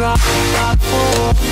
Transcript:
drop, drop, oh.